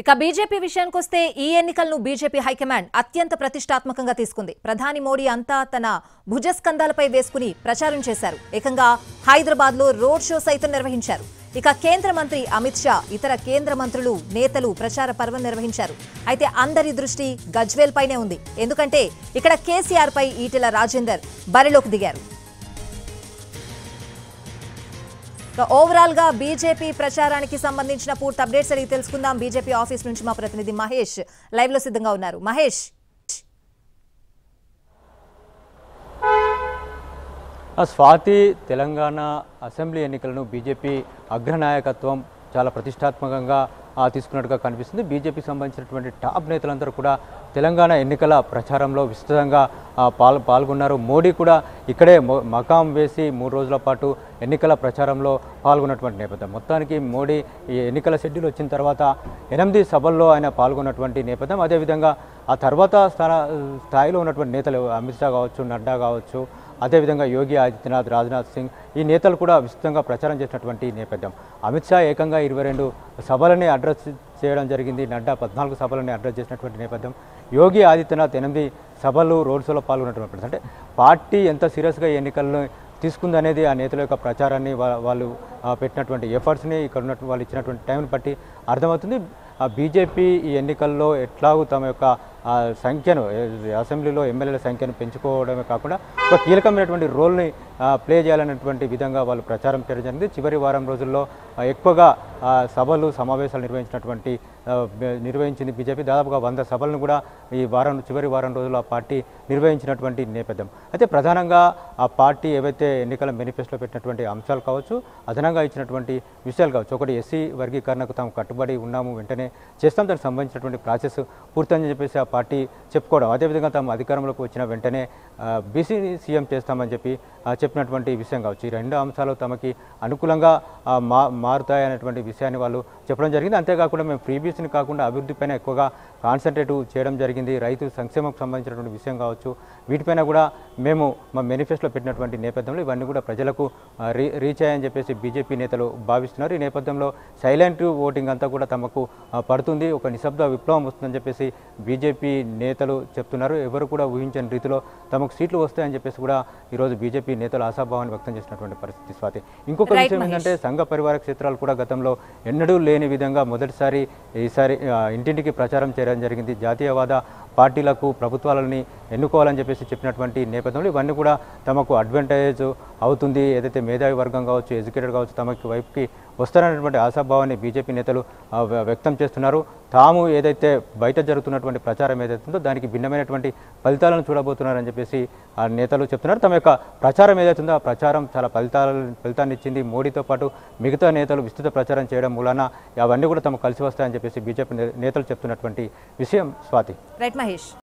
ఇక బీజేపీ విషయానికొస్తే ఈ ఎన్నికలను బీజేపీ హైకమాండ్ అత్యంత ప్రతిష్టాత్మకంగా తీసుకుంది. ప్రధాని మోడీ అంతా తన భుజస్కంధాలపై వేసుకుని ప్రచారం చేశారు. ఏకంగా హైదరాబాద్లో రోడ్ షో సైతం నిర్వహించారు. ఇక కేంద్ర మంత్రి అమిత్ షా ఇతర కేంద్ర మంత్రులు నేతలు ప్రచార పర్వం నిర్వహించారు. అయితే అందరి దృష్టి గజ్వేల్ పైనే ఉంది. ఎందుకంటే ఇక్కడ కేసీఆర్ పై ఈటెల రాజేందర్ బరిలోకి దిగారు. ఓవరాల్గా బీజేపీ ప్రచారానికి సంబంధించిన పూర్తి అప్డేట్స్ అడిగి తెలుసుకుందాం. బీజేపీ ఆఫీస్ నుంచి మా ప్రతినిధి మహేష్ లైవ్లో సిద్ధంగా ఉన్నారు. మహేష్. ఆ స్వాతి తెలంగాణ అసెంబ్లీ ఎన్నికలను బీజేపీ అగ్రనాయకత్వం చాలా ప్రతిష్టాత్మకంగా తీసుకున్నట్టుగా కనిపిస్తుంది. బీజేపీకి సంబంధించినటువంటి టాప్ నేతలందరూ కూడా తెలంగాణ ఎన్నికల ప్రచారంలో విస్తృతంగా పాల్ పాల్గొన్నారు. మోడీ కూడా ఇక్కడే మకాం వేసి మూడు రోజుల పాటు ఎన్నికల ప్రచారంలో పాల్గొన్నటువంటి నేపథ్యం. మొత్తానికి మోడీ ఈ ఎన్నికల షెడ్యూల్ వచ్చిన తర్వాత ఎనిమిది సభల్లో ఆయన పాల్గొన్నటువంటి నేపథ్యం. అదేవిధంగా ఆ తర్వాత స్థాన స్థాయిలో ఉన్నటువంటి నేతలు అమిత్ షా కావచ్చు నడ్డా కావచ్చు అదేవిధంగా యోగి ఆదిత్యనాథ్ రాజ్నాథ్ సింగ్ ఈ నేతలు కూడా విస్తృతంగా ప్రచారం చేసినటువంటి నేపథ్యం. అమిత్ షా ఏకంగా ఇరవై రెండు సభలని అడ్రస్ చేయడం జరిగింది. నడ్డా పద్నాలుగు సభలని అడ్రస్ చేసినటువంటి నేపథ్యం. యోగి ఆదిత్యనాథ్ ఎనిమిది సభలు రోడ్ షోలో పాల్గొన్నటువంటి అంటే పార్టీ ఎంత సీరియస్గా ఈ ఎన్నికలను తీసుకుందనేది ఆ నేతల యొక్క ప్రచారాన్ని వాళ్ళు పెట్టినటువంటి ఎఫర్ట్స్ని ఇక్కడ ఉన్నటువంటి వాళ్ళు ఇచ్చినటువంటి టైంని బట్టి అర్థమవుతుంది. ఆ బీజేపీ ఈ ఎన్నికల్లో ఎట్లాగూ తమ యొక్క ఆ, సంఖ్యను అసెంబ్లీలో ఎమ్మెల్యేల సంఖ్యను పెంచుకోవడమే కాకుండా ఒక కీలకమైనటువంటి రోల్ని ప్లే చేయాలనేటువంటి విధంగా వాళ్ళు ప్రచారం చేయడం జరిగింది. చివరి వారం రోజుల్లో ఎక్కువగా సభలు సమావేశాలు నిర్వహించినటువంటి నిర్వహించింది బీజేపీ. దాదాపుగా వంద సభలను కూడా ఈ వారం చివరి వారం రోజులు ఆ పార్టీ నిర్వహించినటువంటి నేపథ్యం. అయితే ప్రధానంగా ఆ పార్టీ ఏవైతే ఎన్నికల మేనిఫెస్టోలో పెట్టినటువంటి అంశాలు కావచ్చు అదనంగా ఇచ్చినటువంటి విషయాలు కావచ్చు. ఒకటి ఎస్సీ వర్గీకరణకు తాము కట్టుబడి ఉన్నాము వెంటనే చేస్తాం. దానికి సంబంధించినటువంటి ప్రాసెస్ పూర్తని చెప్పేసి ఆ పార్టీ చెప్పుకోవడం. అదేవిధంగా తాము అధికారంలోకి వచ్చిన వెంటనే బీసీని సీఎం చేస్తామని చెప్పి చెప్పినటువంటి విషయం కావచ్చు. ఈ రెండు అంశాలు తమకి అనుకూలంగా మా మారుతాయనేటువంటి విషయాన్ని వాళ్ళు చెప్పడం జరిగింది. అంతేకాకుండా మేము ఫ్రీ బీసీని కాకుండా అభివృద్ధిపైన ఎక్కువగా కాన్సన్ట్రేట్ చేయడం జరిగింది. రైతు సంక్షేమకు సంబంధించినటువంటి విషయం కావచ్చు. వీటిపైన కూడా మేము మా మేనిఫెస్టోలో పెట్టినటువంటి నేపథ్యంలో ఇవన్నీ కూడా ప్రజలకు రీ రీచ్ అయ్యని చెప్పేసి బీజేపీ నేతలు భావిస్తున్నారు. ఈ నేపథ్యంలో సైలెంట్ ఓటింగ్ అంతా కూడా తమకు పడుతుంది. ఒక నిశ్శబ్ద విప్లవం వస్తుందని చెప్పేసి బీజేపీ నేతలు చెప్తున్నారు. ఎవరు కూడా ఊహించని రీతిలో తమకు సీట్లు వస్తాయని చెప్పేసి కూడా ఈరోజు బీజేపీ నేతలు ఆశాభావాన్ని వ్యక్తం చేసినటువంటి పరిస్థితి స్వాతి. ఇంకొక విషయం. ఏంటంటే సంఘ పరివార క్షేత్రాలు కూడా గతంలో ఎన్నడూ లేని విధంగా మొదటిసారి ఈసారి ఇంటింటికి ప్రచారం చేయడం జరిగింది. జాతీయవాద పార్టీలకు ప్రభుత్వాలని ఎన్నుకోవాలని చెప్పేసి చెప్పినటువంటి నేపథ్యంలో ఇవన్నీ కూడా తమకు అడ్వాంటేజ్ అవుతుంది. ఏదైతే మేధావి వర్గం కావచ్చు ఎడ్యుకేటెడ్ కావచ్చు తమకి వైపుకి వస్తారనేటువంటి ఆశాభావాన్ని బీజేపీ నేతలు వ్యక్తం చేస్తున్నారు. తాము ఏదైతే బయట జరుగుతున్నటువంటి ప్రచారం ఏదైతే ఉందో దానికి భిన్నమైనటువంటి ఫలితాలను చూడబోతున్నారని చెప్పేసి ఆ నేతలు చెప్తున్నారు. తమ యొక్క ప్రచారం ఏదైతే ఉందో ఆ ప్రచారం చాలా ఫలితాలు ఫలితాన్ని ఇచ్చింది మోడీతో పాటు మిగతా నేతలు విస్తృత ప్రచారం చేయడం మూలాన అవన్నీ కూడా తమకు కలిసి వస్తాయని చెప్పేసి బీజేపీ నే- నేతలు చెప్తున్నటువంటి విషయం. స్వాతి. రైట్ మహేష్.